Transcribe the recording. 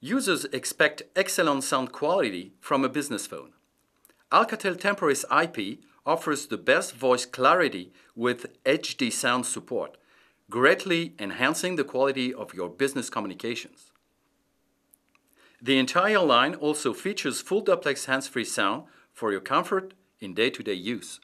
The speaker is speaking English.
Users expect excellent sound quality from a business phone. Alcatel Temporis IP offers the best voice clarity with HD sound support, greatly enhancing the quality of your business communications. The entire line also features full duplex hands-free sound for your comfort in day-to-day use.